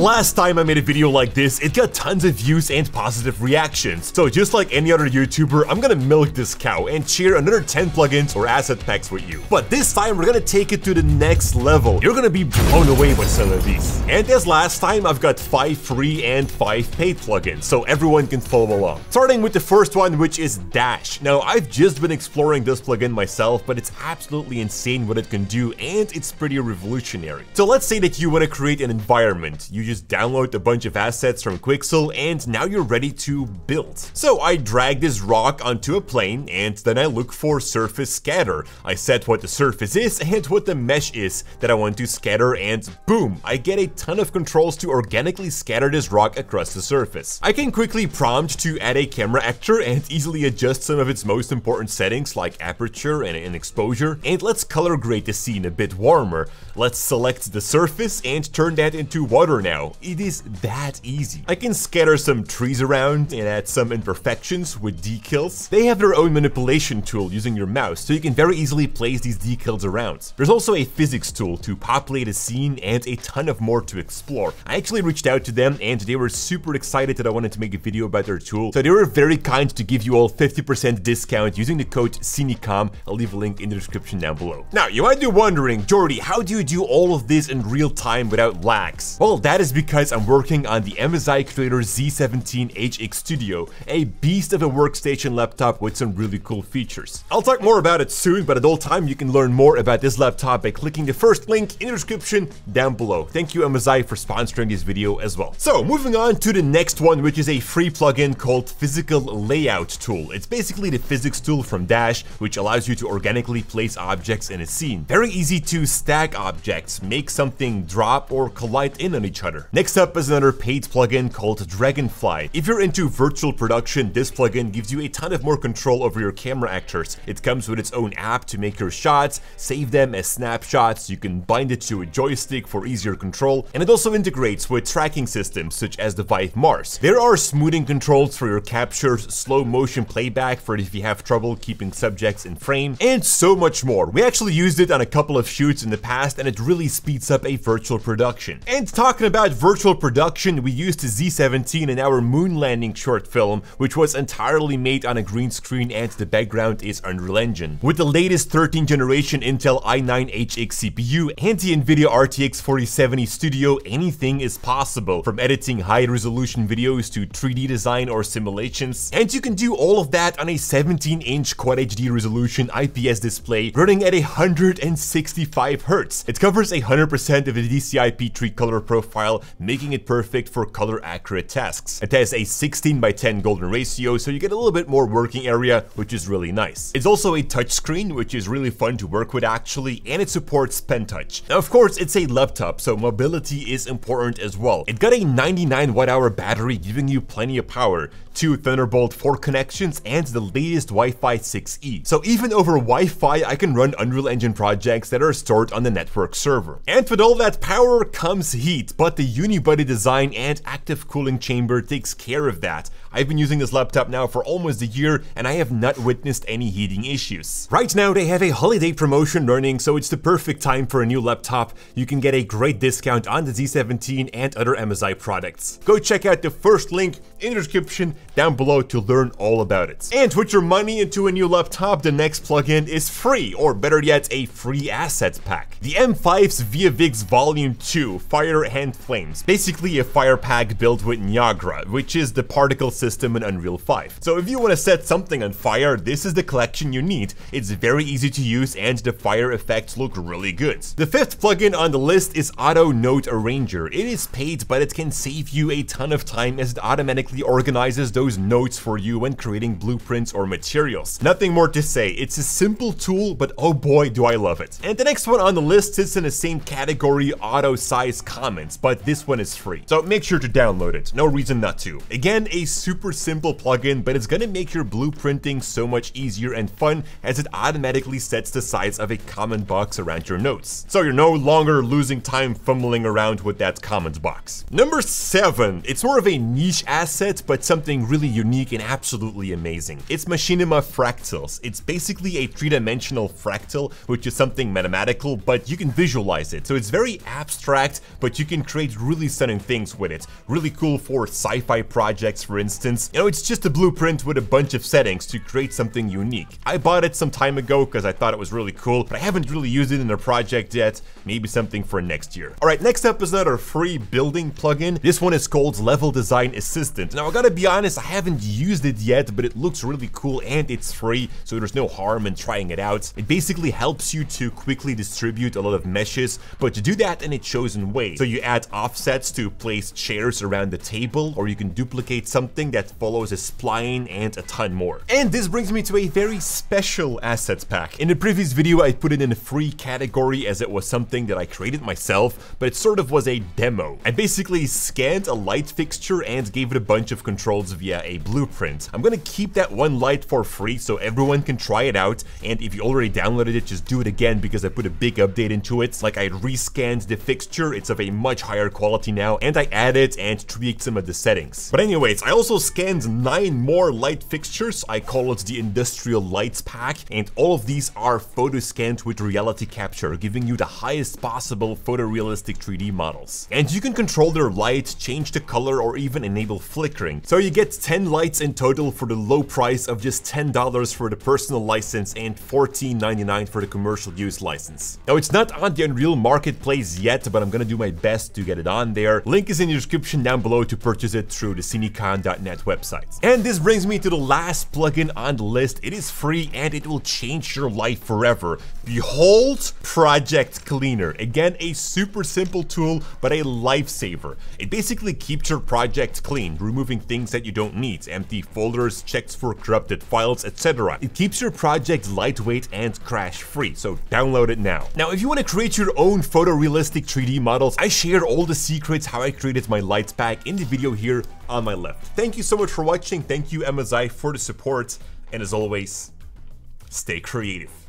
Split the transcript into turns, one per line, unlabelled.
The last time I made a video like this, it got tons of views and positive reactions. So just like any other YouTuber, I'm gonna milk this cow and share another 10 plugins or asset packs with you. But this time we're gonna take it to the next level. You're gonna be blown away by some of these. And as last time, I've got 5 free and 5 paid plugins, so everyone can follow along. Starting with the first one, which is Dash. Now, I've just been exploring this plugin myself, but it's absolutely insane what it can do, and it's pretty revolutionary. So let's say that you want to create an environment. You just download a bunch of assets from Quixel, and now you're ready to build. So I drag this rock onto a plane, and then I look for surface scatter. I set what the surface is and what the mesh is that I want to scatter, and boom, I get a ton of controls to organically scatter this rock across the surface. I can quickly prompt to add a camera actor and easily adjust some of its most important settings like aperture and, and exposure, and let's color grade the scene a bit warmer. Let's select the surface and turn that into water now. It is that easy. I can scatter some trees around and add some imperfections with decals. They have their own manipulation tool using your mouse, so you can very easily place these decals around. There's also a physics tool to populate a scene and a ton of more to explore. I actually reached out to them and they were super excited that I wanted to make a video about their tool, so they were very kind to give you all 50% discount using the code CINECOM. I'll leave a link in the description down below. Now, you might be wondering, Jordy, how do you do all of this in real time without lags? Well, that is because I'm working on the MSI Creator Z17 HX Studio, a beast of a workstation laptop with some really cool features. I'll talk more about it soon, but at all time you can learn more about this laptop by clicking the first link in the description down below. Thank you MSI for sponsoring this video as well. So moving on to the next one, which is a free plugin called Physical Layout Tool. It's basically the physics tool from Dash, which allows you to organically place objects in a scene. Very easy to stack objects, make something drop or collide in on each other. Next up is another paid plugin called Dragonfly. If you're into virtual production, this plugin gives you a ton of more control over your camera actors. It comes with its own app to make your shots, save them as snapshots, you can bind it to a joystick for easier control, and it also integrates with tracking systems such as the Vive Mars. There are smoothing controls for your captures, slow motion playback for if you have trouble keeping subjects in frame, and so much more. We actually used it on a couple of shoots in the past and it really speeds up a virtual production. And talking about virtual production, we used the Z17 in our moon landing short film, which was entirely made on a green screen and the background is Unreal Engine. With the latest 13th generation Intel i9HX CPU and the NVIDIA RTX 4070 Studio, anything is possible, from editing high-resolution videos to 3D design or simulations, and you can do all of that on a 17-inch Quad HD resolution IPS display running at 165 Hz. It covers 100% of the DCI-P3 color profile, making it perfect for color-accurate tasks. It has a 16 by 10 golden ratio, so you get a little bit more working area, which is really nice. It's also a touchscreen, which is really fun to work with actually, and it supports pen touch. Now, of course, it's a laptop, so mobility is important as well. It got a 99 watt hour battery, giving you plenty of power, two Thunderbolt 4 connections, and the latest Wi-Fi 6E. So even over Wi-Fi, I can run Unreal Engine projects that are stored on the network server. And with all that power comes heat, but the unibody design and active cooling chamber takes care of that. I've been using this laptop now for almost a year, and I have not witnessed any heating issues. Right now, they have a holiday promotion running, so it's the perfect time for a new laptop. You can get a great discount on the Z17 and other MSI products. Go check out the first link in the description down below to learn all about it. And put your money into a new laptop, the next plugin is free, or better yet, a free assets pack. The M5's VFX Volume 2 Fire and Flames, basically a fire pack built with Niagara, which is the particle system in Unreal 5. So if you want to set something on fire, this is the collection you need. It's very easy to use and the fire effects look really good. The fifth plugin on the list is Auto Node Arranger. It is paid, but it can save you a ton of time as it automatically organizes those nodes for you when creating blueprints or materials. Nothing more to say, it's a simple tool, but oh boy do I love it. And the next one on the list sits in the same category, auto size comments, but this one is free. So make sure to download it, no reason not to. Again, a super simple plugin, but it's gonna make your blueprinting so much easier and fun as it automatically sets the size of a comment box around your nodes. So you're no longer losing time fumbling around with that comment box. Number seven, it's more of a niche asset, but something really unique and absolutely amazing. It's Machina Fractals. It's basically a three-dimensional fractal, which is something mathematical, but you can visualize it. So it's very abstract, but you can create really stunning things with it. Really cool for sci-fi projects, for instance. You know, it's just a blueprint with a bunch of settings to create something unique. I bought it some time ago because I thought it was really cool, but I haven't really used it in a project yet. Maybe something for next year. All right, next up is another free building plugin. This one is called Level Design Assistant. Now, I gotta be honest, I haven't used it yet, but it looks really cool and it's free, so there's no harm in trying it out. It basically helps you to quickly distribute a lot of meshes, but to do that in a chosen way. So you add offsets to place chairs around the table, or you can duplicate something that follows a spline and a ton more. And this brings me to a very special assets pack. In the previous video, I put it in a free category as it was something that I created myself, but it sort of was a demo. I basically scanned a light fixture and gave it a bunch of controls via a blueprint. I'm gonna keep that one light for free so everyone can try it out, and if you already downloaded it, just do it again because I put a big update into it. Like I rescanned the fixture, it's of a much higher quality now, and I added and tweaked some of the settings. But anyways, I also scanned nine more light fixtures. I call it the Industrial Lights Pack, and all of these are photo scanned with reality capture, giving you the highest possible photorealistic 3D models. And you can control their light, change the color, or even enable flickering. So you get 10 lights in total for the low price of just $10 for the personal license and $14.99 for the commercial use license. Now it's not on the Unreal Marketplace yet, but I'm gonna do my best to get it on there. Link is in the description down below to purchase it through the cinecom.net website. And this brings me to the last plugin on the list. It is free and it will change your life forever. Behold Project Cleaner. Again, a super simple tool, but a lifesaver. It basically keeps your project clean, removing things that you don't need, empty folders, checks for corrupted files, etc. It keeps your project lightweight and crash free, so download it now. Now, if you want to create your own photorealistic 3D models, I share all the secrets how I created my lights pack in the video here on my left. Thank you so much for watching. Thank you, MSI, for the support. And as always, stay creative.